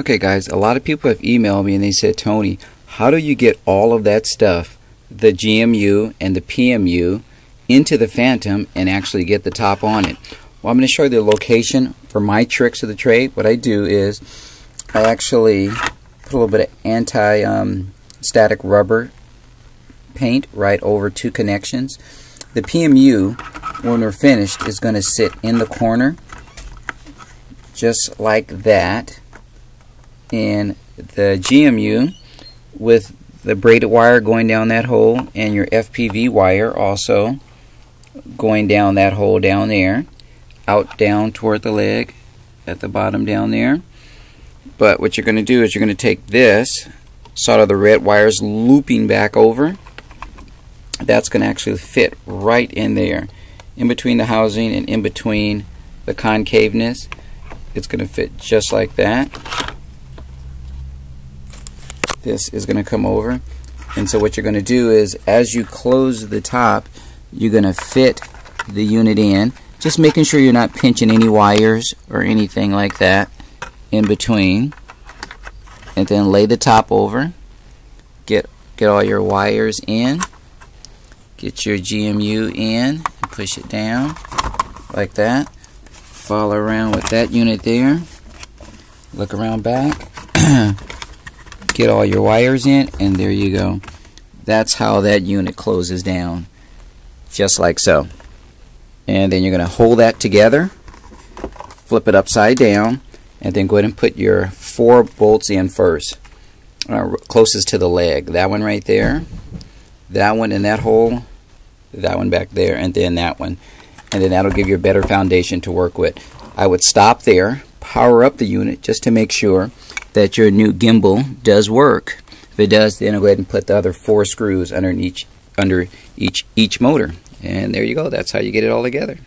Okay, guys, a lot of people have emailed me and they said, Tony, how do you get all of that stuff, the GMU and the PMU, into the Phantom and actually get the top on it? Well, I'm going to show you the location for my tricks of the trade. What I do is I actually put a little bit of anti-static um, rubber paint right over two connections. The PMU, when we're finished, is going to sit in the corner just like that and the GMU with the braided wire going down that hole and your FPV wire also going down that hole down there out down toward the leg at the bottom down there. But what you're going to do is you're going to take this sort of the red wires looping back over. That's going to actually fit right in there. In between the housing and in between the concaveness it's going to fit just like that this is going to come over. And so what you're going to do is as you close the top you're going to fit the unit in. Just making sure you're not pinching any wires or anything like that in between. And then lay the top over. Get get all your wires in. Get your GMU in and push it down like that. Follow around with that unit there. Look around back get all your wires in and there you go. That's how that unit closes down just like so. And then you're going to hold that together flip it upside down and then go ahead and put your four bolts in first. Uh, closest to the leg. That one right there that one in that hole that one back there and then that one. And then that'll give you a better foundation to work with. I would stop there power up the unit just to make sure that your new gimbal does work. If it does, then I'll go ahead and put the other four screws under each under each each motor. And there you go. That's how you get it all together.